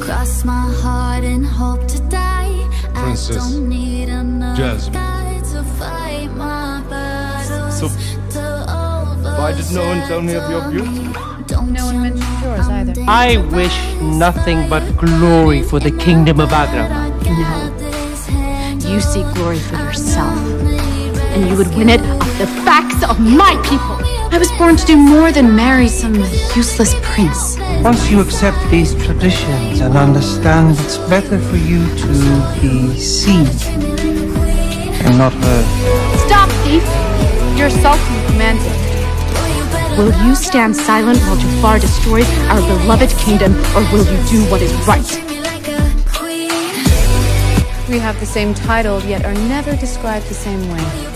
Cross my heart and hope to die. Princess I don't need another Jasmine. guy to fight my battles. So, to why did no one tell me of your beauty? Don't No one mentioned yours I'm either. I wish nothing but glory for the kingdom of Agrabah. No. You seek glory for yourself, and you would win it off the backs of my people. I was born to do more than marry some useless prince. Once you accept these traditions and understand it's better for you to be seen and not heard. Stop, thief! Your sultan commands it. Will you stand silent while Jafar destroys our beloved kingdom, or will you do what is right? We have the same title, yet are never described the same way.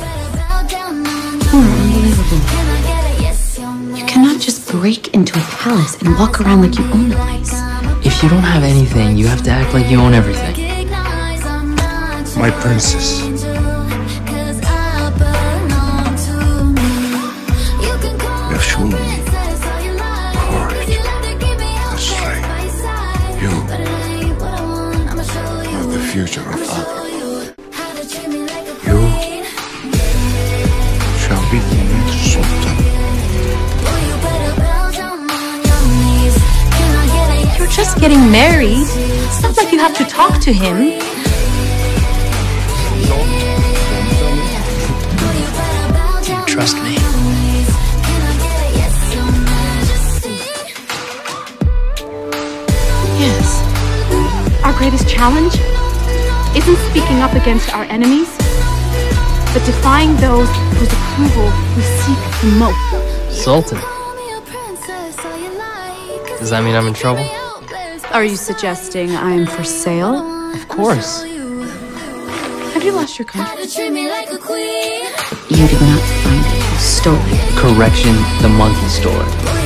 Break into a palace and walk around like you own the place. If you don't have anything, you have to act like you own everything. My princess. You have shown me courage and strength. You are the future of Agrabah. Just getting married. It's not like you have to talk to him. Trust me. Yes. Our greatest challenge isn't speaking up against our enemies, but defying those whose approval we seek the most. Sultan. Does that mean I'm in trouble? Are you suggesting I'm for sale? Of course. Have you lost your country? You did not find it. You stole it. Correction, the monkey stole it. He's your monkey.